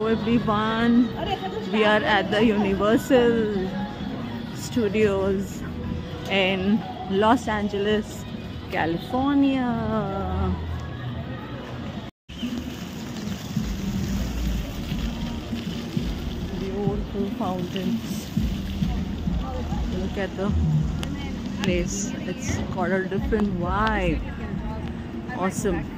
Hello everyone, we are at the Universal Studios in Los Angeles, California. Beautiful fountains. Look at the place, it's got a different vibe. Awesome.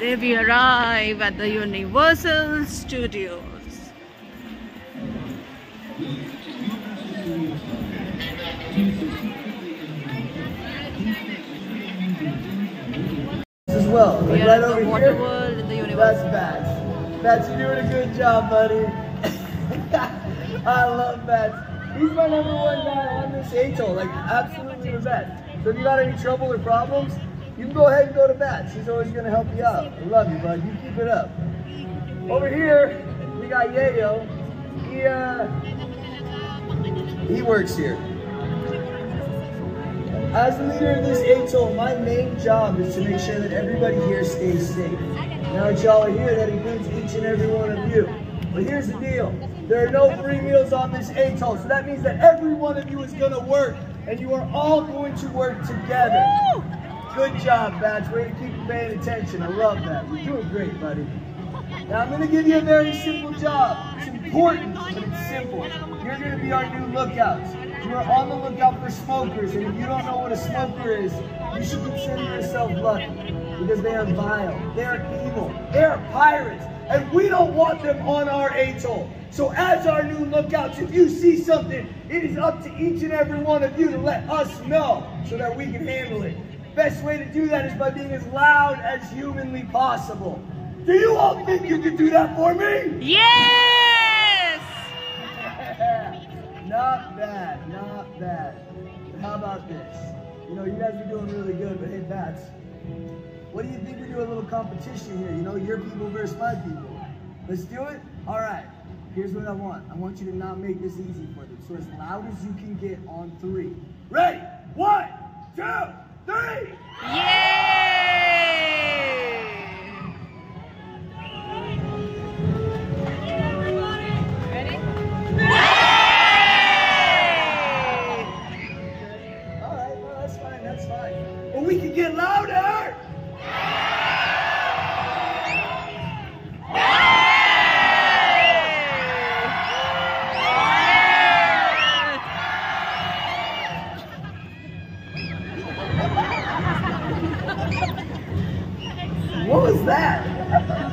There we arrive at the Universal Studios. as well. We are right over water here. world in the That's Bats. Bats, you're doing a good job, buddy. I love Bats. He's my number one guy on this atoll. Like absolutely the best. So if you got any trouble or problems, you can go ahead and go to bat. She's always gonna help you out. I love you, bud. You keep it up. Over here, we got Yayo. He uh he works here. As the leader of this atoll, my main job is to make sure that everybody here stays safe. Now that y'all are here, that includes each and every one of you. But here's the deal. There are no free meals on this atoll, so that means that every one of you is gonna work, and you are all going to work together. Good job, Bats. Way to keep paying attention. I love that. You're doing great, buddy. Now I'm gonna give you a very simple job. It's important, but it's simple. You're gonna be our new lookouts. You are on the lookout for smokers, and if you don't know what a smoker is, you should consider yourself lucky. Because they are vile, they are evil, they are pirates, and we don't want them on our atoll. So as our new lookouts, if you see something, it is up to each and every one of you to let us know so that we can handle it. Best way to do that is by being as loud as humanly possible. Do you all think you can do that for me? Yes! not bad, not bad. But How about this? You know, you guys are doing really good, but hey, Bats, what do you think we do a little competition here? You know, your people versus my people. Let's do it? All right. Here's what I want. I want you to not make this easy for them. So as loud as you can get on three. Ready? One, two, three. Yay! What was that?